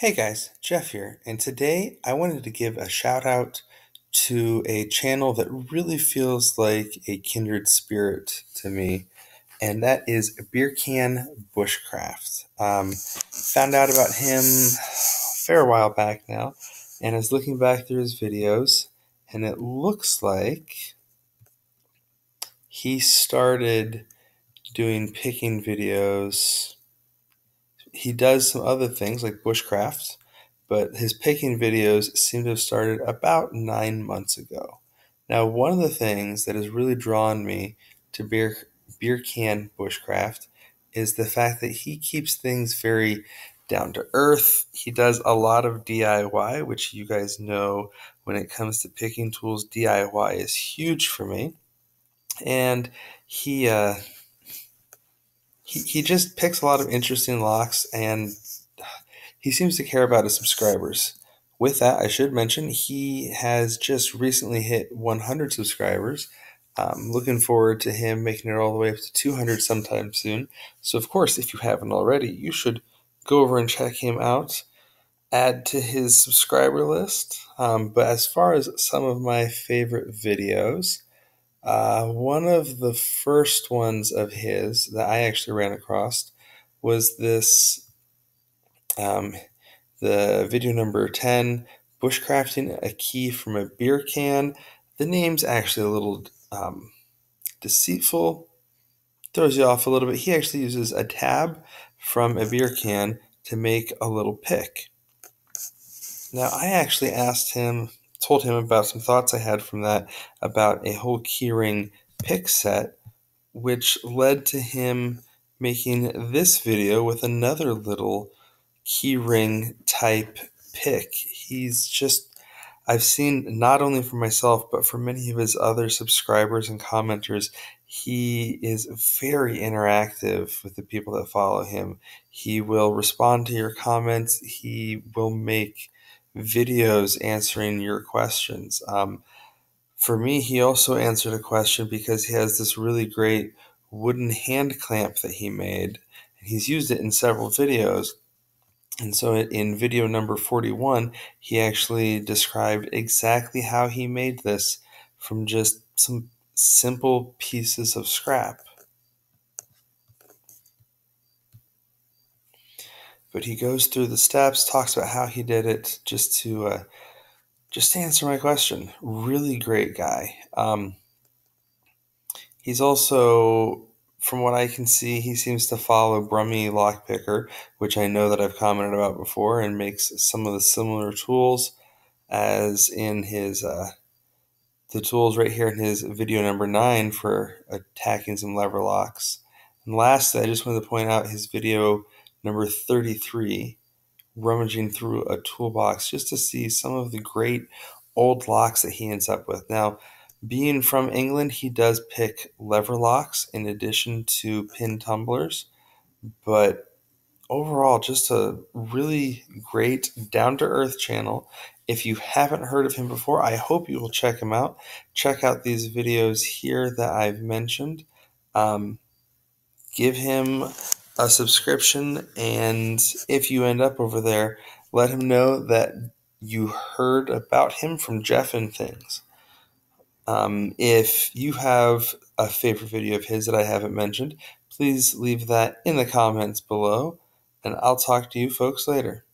Hey guys, Jeff here, and today I wanted to give a shout out to a channel that really feels like a kindred spirit to me, and that is Beer Can Bushcraft. Um, found out about him a fair while back now, and I was looking back through his videos, and it looks like he started doing picking videos he does some other things like bushcraft, but his picking videos seem to have started about nine months ago. Now, one of the things that has really drawn me to beer beer can bushcraft is the fact that he keeps things very down to earth. He does a lot of DIY, which you guys know when it comes to picking tools, DIY is huge for me. And he uh, he, he just picks a lot of interesting locks and he seems to care about his subscribers. With that, I should mention he has just recently hit 100 subscribers. I'm looking forward to him making it all the way up to 200 sometime soon. So, of course, if you haven't already, you should go over and check him out, add to his subscriber list. Um, but as far as some of my favorite videos, uh, one of the first ones of his that I actually ran across was this um, the video number 10 bushcrafting a key from a beer can. The name's actually a little um, deceitful, throws you off a little bit. He actually uses a tab from a beer can to make a little pick. Now, I actually asked him told him about some thoughts I had from that about a whole keyring pick set, which led to him making this video with another little keyring type pick. He's just I've seen not only for myself but for many of his other subscribers and commenters, he is very interactive with the people that follow him. He will respond to your comments. He will make videos answering your questions. Um, for me, he also answered a question because he has this really great wooden hand clamp that he made. And he's used it in several videos. And so in video number 41, he actually described exactly how he made this from just some simple pieces of scrap. But he goes through the steps, talks about how he did it, just to uh, just to answer my question. Really great guy. Um, he's also, from what I can see, he seems to follow Brummy Lockpicker, which I know that I've commented about before, and makes some of the similar tools as in his uh, the tools right here in his video number nine for attacking some lever locks. And lastly, I just wanted to point out his video number 33, rummaging through a toolbox just to see some of the great old locks that he ends up with. Now, being from England, he does pick lever locks in addition to pin tumblers, but overall, just a really great down to earth channel. If you haven't heard of him before, I hope you will check him out. Check out these videos here that I've mentioned. Um, give him a subscription. And if you end up over there, let him know that you heard about him from Jeff and Things. Um, if you have a favorite video of his that I haven't mentioned, please leave that in the comments below, and I'll talk to you folks later.